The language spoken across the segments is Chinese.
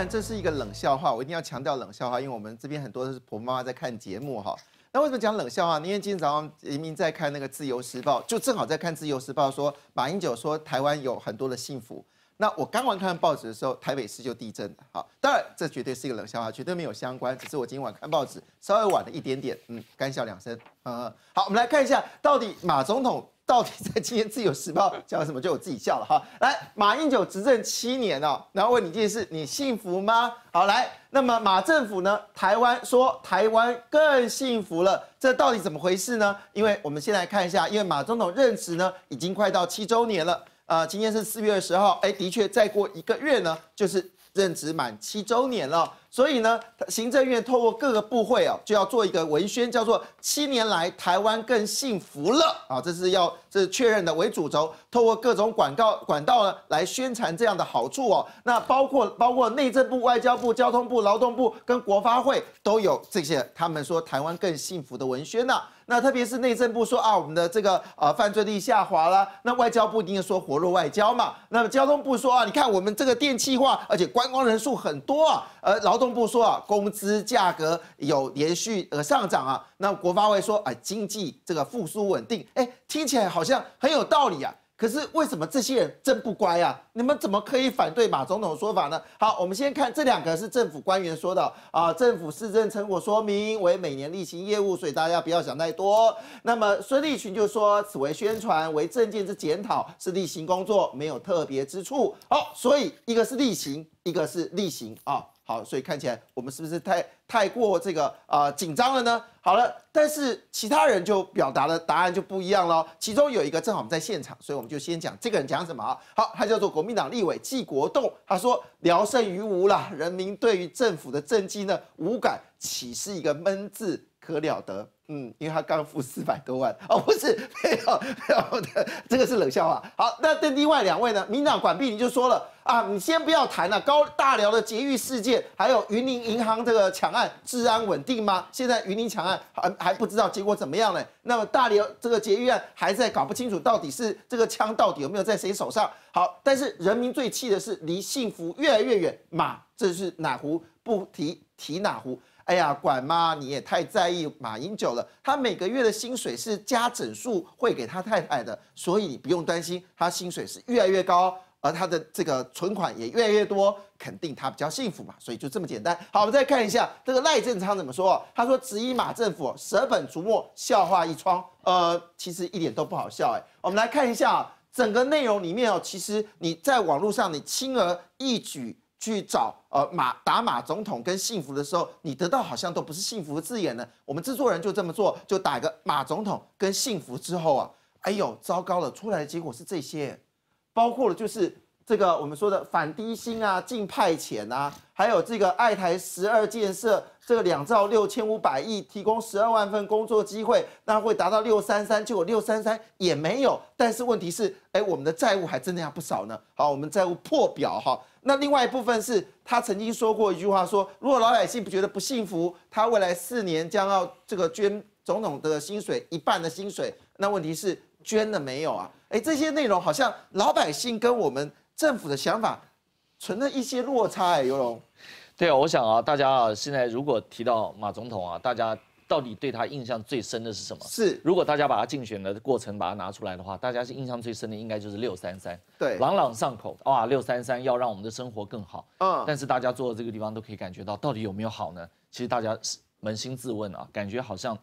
然这是一个冷笑话，我一定要强调冷笑话，因为我们这边很多都是婆婆妈妈在看节目哈。那为什么讲冷笑话？因为今天早上明明在看那个《自由时报》，就正好在看《自由时报》，说马英九说台湾有很多的幸福。那我刚完看报纸的时候，台北市就地震了。好，当然这绝对是一个冷笑话，绝对没有相关，只是我今晚看报纸稍微晚了一点点，嗯，干笑两声。嗯，好，我们来看一下到底马总统。到底在今天《自由时报》讲什么？就我自己笑了哈。来，马英九执政七年哦，然后问你一件事：你幸福吗？好，来，那么马政府呢？台湾说台湾更幸福了，这到底怎么回事呢？因为我们先来看一下，因为马总统任职呢已经快到七周年了，呃，今天是四月二十号，哎，的确再过一个月呢，就是任职满七周年了。所以呢，行政院透过各个部会哦，就要做一个文宣，叫做“七年来台湾更幸福了”啊，这是要这是确认的为主轴，透过各种广告管道呢来宣传这样的好处哦。那包括包括内政部、外交部、交通部、劳动部跟国发会都有这些，他们说台湾更幸福的文宣呐。那特别是内政部说啊，我们的这个呃犯罪率下滑了。那外交部一定说活络外交嘛。那么交通部说啊，你看我们这个电气化，而且观光人数很多啊。呃，劳动部说啊，工资价格有连续呃上涨啊。那国发会说啊，经济这个复苏稳定。哎，听起来好像很有道理啊。可是为什么这些人真不乖啊？你们怎么可以反对马总统的说法呢？好，我们先看这两个是政府官员说的啊，政府市政成果说明为每年例行业务，所以大家不要想太多。那么孙立群就说此为宣传，为政见之检讨，是例行工作，没有特别之处。好，所以一个是例行，一个是例行啊。好，所以看起来我们是不是太太过这个啊紧张了呢？好了，但是其他人就表达的答案就不一样了。其中有一个正好我们在现场，所以我们就先讲这个人讲什么啊？好，他叫做国民党立委纪国栋，他说聊胜于无啦，人民对于政府的政绩呢无感，岂是一个闷字可了得？嗯，因为他刚付四百多万 哦，不是没有没有的，这个是冷笑话。好，那那另外两位呢？民党管碧你就说了啊，你先不要谈了，高大辽的劫狱事件，还有云林银行这个抢案，治安稳定吗？现在云林抢案还还不知道结果怎么样呢？那么大辽这个劫狱案还在搞不清楚，到底是这个枪到底有没有在谁手上？好，但是人民最气的是离幸福越来越远，马这是哪壶不提提哪壶。哎呀，管妈，你也太在意马英九了。他每个月的薪水是加整数汇给他太太的，所以你不用担心，他薪水是越来越高，而他的这个存款也越来越多，肯定他比较幸福嘛。所以就这么简单。好，我们再看一下这个赖正昌怎么说。他说：“质疑马政府舍本逐末，笑话一窗。”呃，其实一点都不好笑。哎，我们来看一下整个内容里面哦，其实你在网络上你轻而易举。去找呃马打马总统跟幸福的时候，你得到好像都不是幸福的字眼呢。我们制作人就这么做，就打个马总统跟幸福之后啊，哎呦，糟糕了，出来的结果是这些，包括了就是这个我们说的反低薪啊、净派遣啊，还有这个爱台十二建设。这个两兆六千五百亿提供十二万份工作机会，那会达到六三三，结果六三三也没有。但是问题是，哎，我们的债务还真的要不少呢。好，我们债务破表哈。那另外一部分是他曾经说过一句话，说如果老百姓不觉得不幸福，他未来四年将要这个捐总统的薪水一半的薪水。那问题是捐了没有啊？哎，这些内容好像老百姓跟我们政府的想法存了一些落差。哎，尤龙。对啊，我想啊，大家啊，现在如果提到马总统啊，大家到底对他印象最深的是什么？是，如果大家把他竞选的过程把它拿出来的话，大家是印象最深的应该就是六三三，对，朗朗上口哇，六三三要让我们的生活更好，嗯，但是大家坐在这个地方都可以感觉到，到底有没有好呢？其实大家扪心自问啊，感觉好像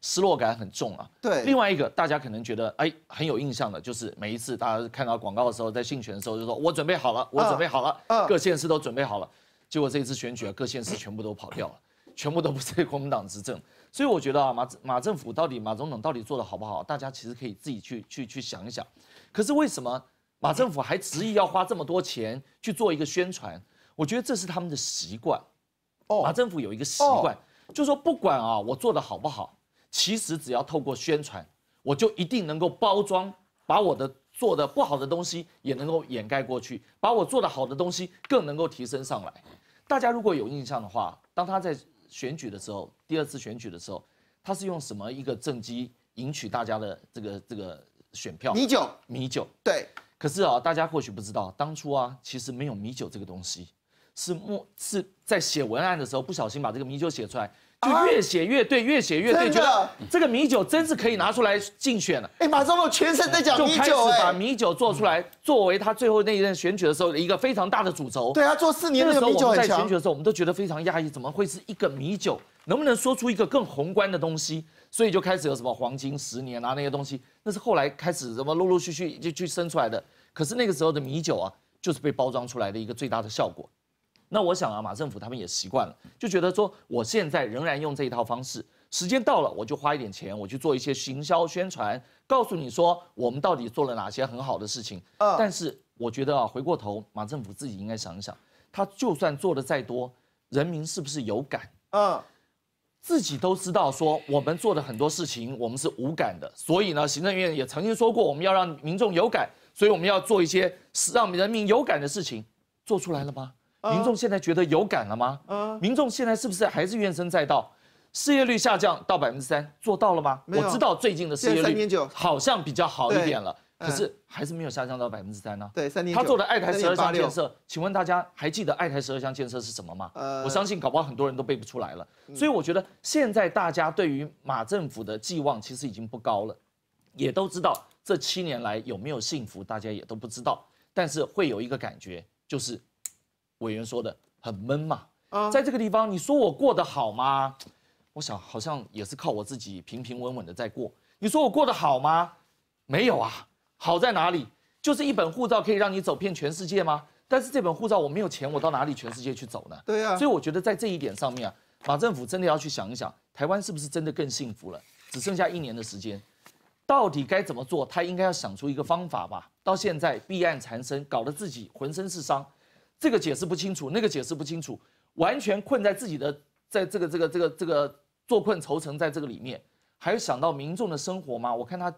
失落感很重啊。对，另外一个大家可能觉得哎很有印象的，就是每一次大家看到广告的时候，在竞选的时候就说我准备好了，我准备好了，各县市都准备好了。结果这一次选举啊，各县市全部都跑掉了，全部都不是国民党执政，所以我觉得啊，马马政府到底马总统到底做的好不好，大家其实可以自己去去去想一想。可是为什么马政府还执意要花这么多钱去做一个宣传？我觉得这是他们的习惯。哦，马政府有一个习惯，就是说不管啊我做的好不好，其实只要透过宣传，我就一定能够包装，把我的做的不好的东西也能够掩盖过去，把我做的好的东西更能够提升上来。大家如果有印象的话，当他在选举的时候，第二次选举的时候，他是用什么一个政绩赢取大家的这个这个选票？米酒，米酒。对。可是啊，大家或许不知道，当初啊，其实没有米酒这个东西，是莫是在写文案的时候不小心把这个米酒写出来。就越写越对，越写越对，觉得这个米酒真是可以拿出来竞选了。哎，马总统全身在讲米酒，就开始把米酒做出来，作为他最后那一任选举的时候的一个非常大的主轴。对他，做四年那个米酒很在选举的时候，我们都觉得非常压抑，怎么会是一个米酒？能不能说出一个更宏观的东西？所以就开始有什么黄金十年啊那些东西，那是后来开始什么陆陆续续就去生出来的。可是那个时候的米酒啊，就是被包装出来的一个最大的效果。那我想啊，马政府他们也习惯了，就觉得说，我现在仍然用这一套方式，时间到了，我就花一点钱，我去做一些行销宣传，告诉你说，我们到底做了哪些很好的事情。嗯。但是我觉得啊，回过头，马政府自己应该想一想，他就算做的再多，人民是不是有感？嗯。自己都知道说，我们做的很多事情，我们是无感的。所以呢，行政院也曾经说过，我们要让民众有感，所以我们要做一些让人民有感的事情，做出来了吗？民众现在觉得有感了吗？嗯，民众现在是不是还是怨声载道？失业率下降到百分之三，做到了吗？我知道最近的失业率好像比较好一点了，可是还是没有下降到百分之三呢。对，三点他做的爱台十二项建设，请问大家还记得爱台十二项建设是什么吗？呃，我相信搞不好很多人都背不出来了。所以我觉得现在大家对于马政府的寄望其实已经不高了，也都知道这七年来有没有幸福，大家也都不知道，但是会有一个感觉就是。委员说的很闷嘛，啊在这个地方，你说我过得好吗？我想好像也是靠我自己平平稳稳的在过。你说我过得好吗？没有啊，好在哪里？就是一本护照可以让你走遍全世界吗？但是这本护照我没有钱，我到哪里全世界去走呢？对呀。所以我觉得在这一点上面啊，马政府真的要去想一想，台湾是不是真的更幸福了？只剩下一年的时间，到底该怎么做？他应该要想出一个方法吧。到现在弊案缠身，搞得自己浑身是伤。这个解释不清楚，那个解释不清楚，完全困在自己的，在这个这个这个这个坐困愁城在这个里面，还有想到民众的生活吗？我看他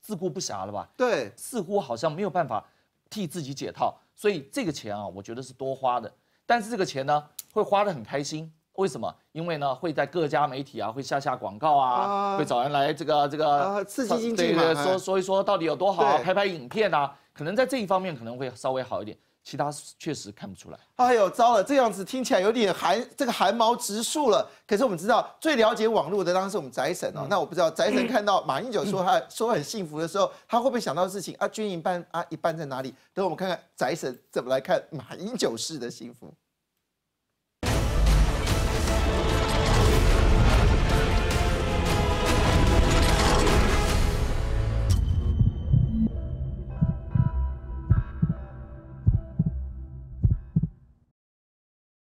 自顾不暇了吧？对，似乎好像没有办法替自己解套，所以这个钱啊，我觉得是多花的。但是这个钱呢，会花得很开心，为什么？因为呢，会在各家媒体啊，会下下广告啊，会找人来这个这个刺激经济嘛，说说一说到底有多好啊，拍拍影片啊，可能在这一方面可能会稍微好一点。其他确实看不出来。哎呦，糟了，这样子听起来有点寒，这个寒毛直竖了。可是我们知道，最了解网络的当然是我们宅神哦。那我不知道宅神看到马英九说他说很幸福的时候，他会不会想到事情啊？军营办啊，一半在哪里？等我们看看宅神怎么来看马英九式的幸福。